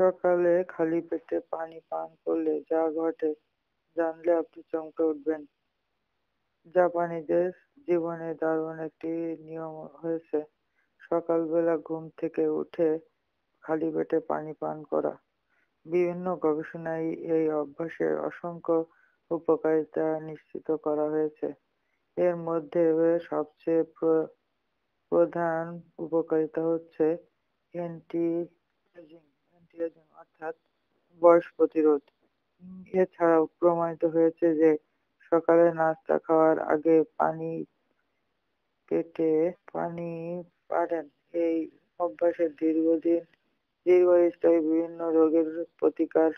সকালে খালি পেটে পানি পান করলে যা ঘটে জানলে আপনি চমকে উঠবেন। জাপানিদের জীবনে দারুণ একটি নিয়ম হয়েছে, সকালবেলা ঘুম থেকে উঠে খালি পেটে পানি পান করা। বিভিন্ন গবেষণায় এই অভ্যাসের অসংখ্য উপকারিতা নিশ্চিত করা হয়েছে। এর মধ্যে সবচেয়ে প্রধান উপকারিতা হচ্ছে অ্যান্টি এজিং অর্থাৎ বয়স প্রতিরোধ। এছাড়াও প্রমাণিত হয়েছে যে সকালে নাস্তা খাওয়ার আগে পানি পেটে পানি পারেন। এই অভ্যাসের দীর্ঘদিন দীর্ঘস্থায়ী বিভিন্ন রোগের প্রতিকার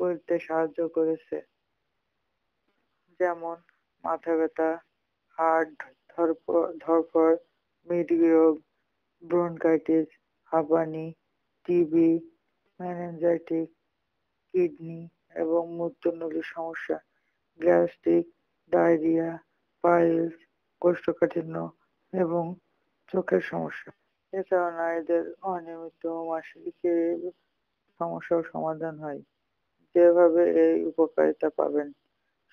করতে সাহায্য করেছে। যেমন মাথা ব্যথা, হার্ট ধরপড় মৃদুরোগ ব্রনকাইটিস, হাঁপানি টিবি মেনিনজাইটিস কিডনি এবং মূত্রনলীর সমস্যা গ্যাস্ট্রিক ডায়রিয়া পাইলস কোষ্ঠকাঠিন্য এবং চোখের সমস্যা। এছাড়াও নারীদের অনিয়মিত মাসিকের সমস্যাও সমাধান হয়। যেভাবে এই উপকারিতা পাবেন।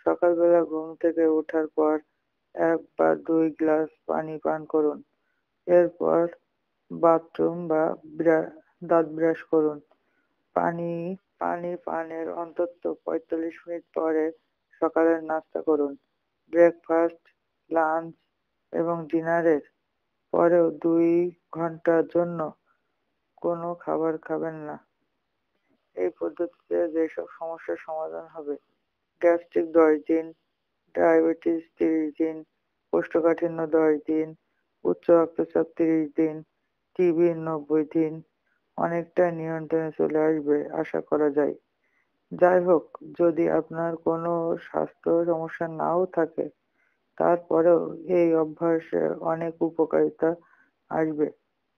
সকালবেলা ঘুম থেকে ওঠার পর এক বা দুই গ্লাস পানি পান করুন। এরপর বাথরুম বা দাঁত ব্রাশ করুন। পানি পানি, পানের অন্তত পঁয়তাল্লিশ মিনিট পরে সকালের নাস্তা করুন। ব্রেকফাস্ট, লাঞ্চ এবং ডিনারের পরেও দুই ঘণ্টার জন্য কোনো খাবার খাবেন না। এই পদ্ধতিতে যেসব সমস্যার সমাধান হবে, গ্যাস্ট্রিক দশ দিন, ডায়াবেটিস তিরিশ দিন, কোষ্ঠকাঠিন্য দশ দিন, উচ্চ রক্তচাপ তিরিশ দিন, টিবি নব্বই দিন অনেকটা নিয়ন্ত্রণে চলে আসবে, আশা করা যায়। যাই হোক, যদি আপনার কোনো স্বাস্থ্য সমস্যা নাও থাকে, তারপরেও এই অভ্যাসে অনেক উপকারিতা আসবে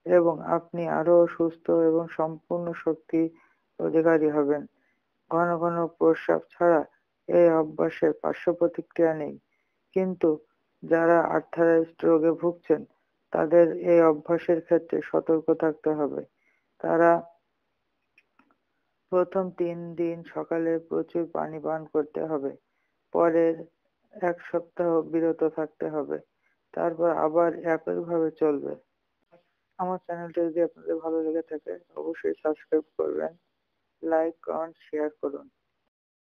এবং আপনি আরও সুস্থ এবং সম্পূর্ণ শক্তি অধিকারী হবেন। ঘন ঘন প্রস্রাব ছাড়া এই অভ্যাসের পার্শ্ব প্রতিক্রিয়া নেই। কিন্তু যারা আর্থারাইজড রোগে ভুগছেন, তাদের এই অভ্যাসের ক্ষেত্রে সতর্ক থাকতে হবে। তারা প্রথম তিন দিন সকালে প্রচুর পানি পান করতে হবে। পরের এক সপ্তাহ বিরত থাকতে হবে। তারপর আবার একই ভাবে চলবে। আমার চ্যানেলটা যদি আপনাদের ভালো লেগে থাকে, অবশ্যই সাবস্ক্রাইব করবেন, লাইক, কমেন্ট, শেয়ার করুন।